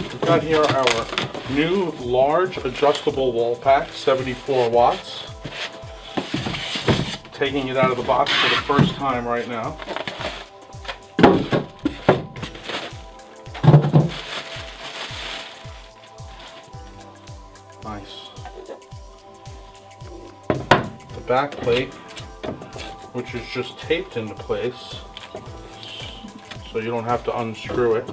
We've got here our new large adjustable wall pack, 74 watts. Taking it out of the box for the first time right now. Nice. The back plate, which is just taped into place, so you don't have to unscrew it.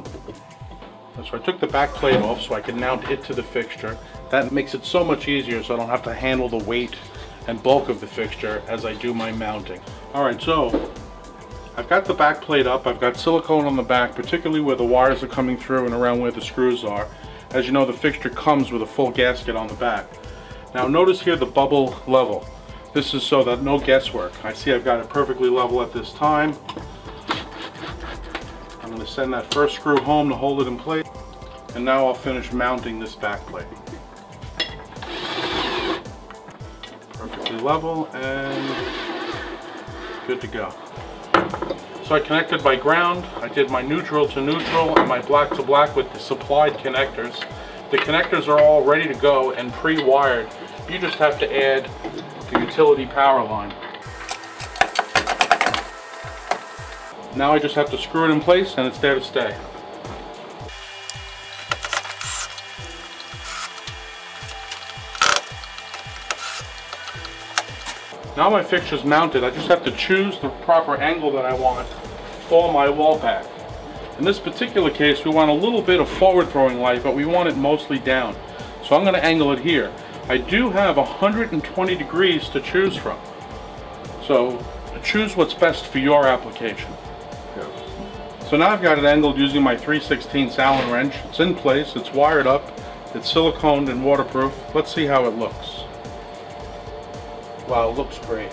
So I took the back plate off so I can mount it to the fixture. That makes it so much easier so I don't have to handle the weight and bulk of the fixture as I do my mounting. All right, so I've got the back plate up. I've got silicone on the back, particularly where the wires are coming through and around where the screws are. As you know, the fixture comes with a full gasket on the back. Now notice here the bubble level. This is so that no guesswork. I see I've got it perfectly level at this time. I'm going to send that first screw home to hold it in place. And now I'll finish mounting this back plate. Perfectly level and good to go. So I connected my ground, I did my neutral to neutral and my black to black with the supplied connectors. The connectors are all ready to go and pre-wired. You just have to add the utility power line. Now I just have to screw it in place and it's there to stay. Now my fixture's mounted, I just have to choose the proper angle that I want for my wall pack. In this particular case, we want a little bit of forward throwing light, but we want it mostly down. So I'm gonna angle it here. I do have 120 degrees to choose from. So choose what's best for your application. So now I've got it angled using my 3 16 Allen wrench. It's in place, it's wired up, it's siliconed and waterproof. Let's see how it looks. Wow, looks great.